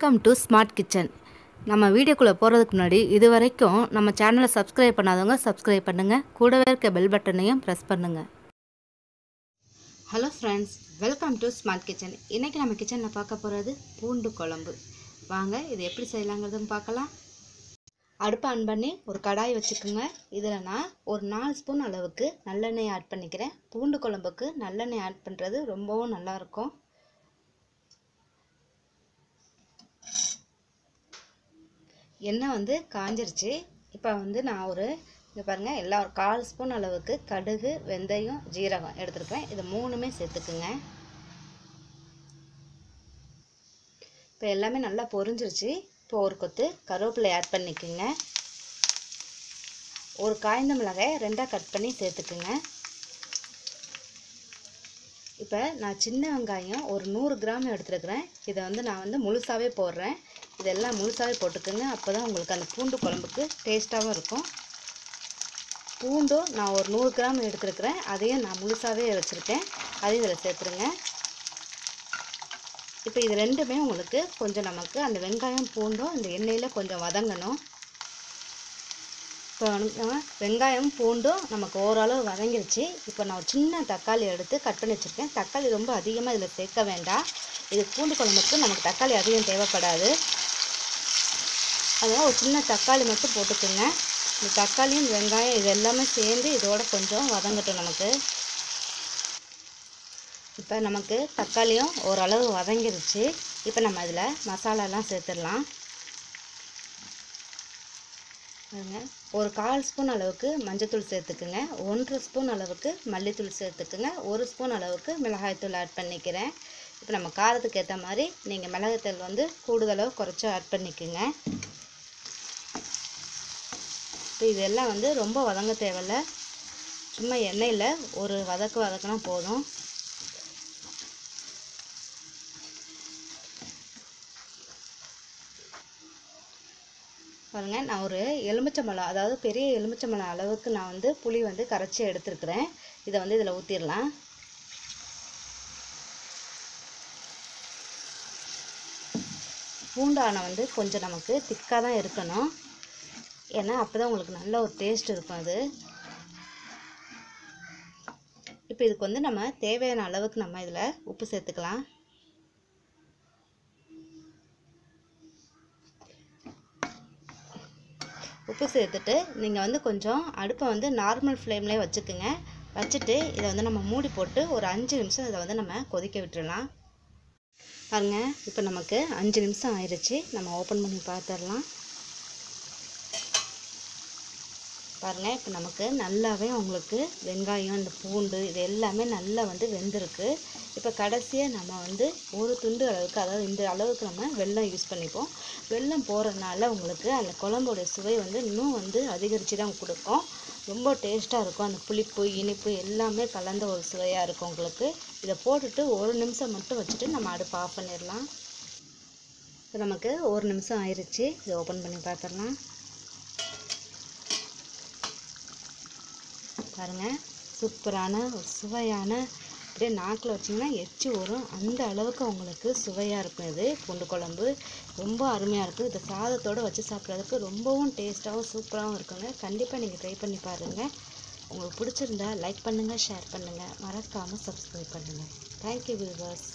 Welcome to smart kitchen நம்ம வீடியோக்குள்ளே போகிறதுக்கு முன்னாடி இது வரைக்கும் நம்ம சேனலை சப்ஸ்கிரைப் பண்ணாதவங்க சப்ஸ்கிரைப் பண்ணுங்கள் கூடவே இருக்க பெல் பட்டனையும் ப்ரெஸ் பண்ணுங்கள் hello friends welcome to smart kitchen இன்றைக்கி நம்ம கிச்சனில் பார்க்க போகிறது பூண்டு குழம்பு. வாங்க இது எப்படி செய்யலாங்கிறதும் பார்க்கலாம். அடுப்பை ஆன் பண்ணி ஒரு கடாய் வச்சுக்கோங்க. இதில் நான் ஒரு நாலு ஸ்பூன் அளவுக்கு நல்லெண்ணெய் ஆட் பண்ணிக்கிறேன். பூண்டு குழம்புக்கு நல்லெண்ணெய் ஆட் பண்ணுறது ரொம்பவும் நல்லாயிருக்கும் எண்ணெய் வந்து காஞ்சிருச்சு. இப்போ வந்து நான் ஒரு இங்கே பாருங்கள் எல்லா ஒரு கால் ஸ்பூன் அளவுக்கு கடுகு வெந்தயம் ஜீரகம் எடுத்துருக்கேன் இது மூணுமே சேர்த்துக்குங்க. இப்போ எல்லாமே நல்லா பொரிஞ்சிருச்சு. இப்போ ஒரு கொத்து கருவேப்பிலை ஆட் பண்ணிக்கோங்க. ஒரு காய்ந்த மிளகாய் ரெண்டாக கட் பண்ணி சேர்த்துக்குங்க. இப்போ நான் சின்ன வெங்காயம் ஒரு நூறு கிராம் எடுத்துருக்குறேன். இதை வந்து நான் வந்து முழுசாகவே போடுறேன். இதெல்லாம் முழுசாகவே போட்டுக்கோங்க. அப்போ தான் உங்களுக்கு அந்த பூண்டு குழம்புக்கு டேஸ்ட்டாகவும் இருக்கும். பூண்டும் நான் ஒரு நூறு கிராம் எடுத்துருக்குறேன். அதையும் நான் முழுசாகவே வச்சுருக்கேன். அதையும் இதில் சேர்த்துருங்க. இப்போ இது ரெண்டுமே உங்களுக்கு கொஞ்சம் நமக்கு அந்த வெங்காயம் பூண்டும் இந்த எண்ணெயில் கொஞ்சம் வதங்கணும். இப்போ வெங்காயம் பூண்டும் நமக்கு ஓரளவு வதங்கிருச்சு. இப்போ நான் ஒரு சின்ன தக்காளி எடுத்து கட் பண்ணி வச்சுருக்கேன். தக்காளி ரொம்ப அதிகமாக இதில் சேர்க்க வேண்டாம். இது பூண்டு குழம்புக்கு நமக்கு தக்காளி அதிகம் தேவைப்படாது. அதனால் ஒரு சின்ன தக்காளி மட்டும் போட்டுக்கோங்க. இந்த தக்காளியும் வெங்காயம் இது எல்லாமே சேர்ந்து இதோட கொஞ்சம் வதங்கட்டும் நமக்கு. இப்போ நமக்கு தக்காளியும் ஓரளவு வதங்கிருச்சு. இப்போ நம்ம இதில் மசாலாலாம் சேர்த்துடலாம். பாருங்க. ஒரு கால் ஸ்பூன் அளவுக்கு மஞ்சத்தூள் சேர்த்துக்குங்க. ஒன்றரை ஸ்பூன் அளவுக்கு மல்லித்தூள் சேர்த்துக்குங்க. ஒரு ஸ்பூன் அளவுக்கு மிளகாய்த்தூள் ஆட் பண்ணிக்கிறேன். இப்போ நம்ம காரத்துக்கு ஏற்ற மாதிரி நீங்கள் மிளகாய்த்தூள் வந்து கூடுதலாக குறைச்சி ஆட் பண்ணிக்கோங்க. இப்போ இதெல்லாம் வந்து ரொம்ப வதங்க தேவையில்ல. சும்மா எண்ணெயில் ஒரு வதக்கு வதக்கினா போதும். பாருங்கள் நான் ஒரு எலுமிச்சம்பழம் அதாவது பெரிய எலுமிச்சம்பழம் அளவுக்கு நான் வந்து புளி வந்து கரைச்சி எடுத்துருக்குறேன். இதை வந்து இதில் ஊற்றிடலாம் பூண்டானை வந்து கொஞ்சம் நமக்கு திக்காக தான் இருக்கணும். ஏன்னா அப்போ தான் உங்களுக்கு நல்ல ஒரு டேஸ்ட் இருக்கும் அது. இப்போ இதுக்கு வந்து நம்ம தேவையான அளவுக்கு நம்ம இதில் உப்பு சேர்த்துக்கலாம். உப்பு சேர்த்துட்டு நீங்கள் வந்து கொஞ்சம் அடுப்பை வந்து நார்மல் ஃப்ளேம்லேயே வச்சுக்கோங்க. வச்சுட்டு இதை வந்து நம்ம மூடி போட்டு ஒரு அஞ்சு நிமிஷம் இதை வந்து நம்ம கொதிக்க விட்டுடலாம் பாருங்கள் இப்போ நமக்கு அஞ்சு நிமிஷம் ஆயிடுச்சு நம்ம ஓப்பன் பண்ணி பார்த்துடலாம். பாருங்கள் இப்போ நமக்கு நல்லாவே உங்களுக்கு வெங்காயம் இந்த பூண்டு இது எல்லாமே நல்லா வந்து வெந்திருக்கு. இப்போ கடைசியாக நம்ம வந்து ஒரு துண்டு அளவுக்கு அதாவது இந்த அளவுக்கு நம்ம வெல்லம் யூஸ் பண்ணிப்போம். வெல்லம் போடுறதுனால உங்களுக்கு அந்த குழம்போடைய சுவை வந்து இன்னும் வந்து அதிகரித்து தான் கொடுக்கும். ரொம்ப டேஸ்ட்டாக இருக்கும். அந்த புளிப்பு இனிப்பு எல்லாமே கலந்த ஒரு சுவையாக இருக்கும் உங்களுக்கு. இதை போட்டுட்டு ஒரு நிமிஷம் மட்டும் வச்சுட்டு நம்ம அடுப்பு ஆஃப் பண்ணிடலாம். இப்போ நமக்கு ஒரு நிமிஷம் ஆயிடுச்சு இதை ஓப்பன் பண்ணி பார்த்துடலாம் பாருங்கள் சூப்பரான ஒரு சுவையான அப்படியே நாக்கில் வச்சிங்கன்னா எச்சு வரும் அந்த அளவுக்கு உங்களுக்கு சுவையாக இருக்கும் இது. பூண்டு குழம்பு ரொம்ப அருமையாக இருக்கும். இது சாதத்தோடு வச்சு சாப்பிட்றதுக்கு ரொம்பவும் டேஸ்ட்டாகவும் சூப்பராகவும் இருக்குங்க. கண்டிப்பாக நீங்கள் ட்ரை பண்ணி பாருங்கள் உங்களுக்கு பிடிச்சிருந்தா லைக் பண்ணுங்கள் ஷேர் பண்ணுங்கள் மறக்காமல் சப்ஸ்கிரைப் பண்ணுங்கள் தேங்க்யூ வியூவர்ஸ்